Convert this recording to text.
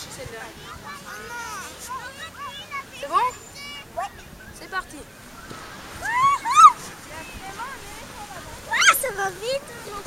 toucher celle-là. C'est bon? Ouais. C'est parti. Ah, ça va vite hein,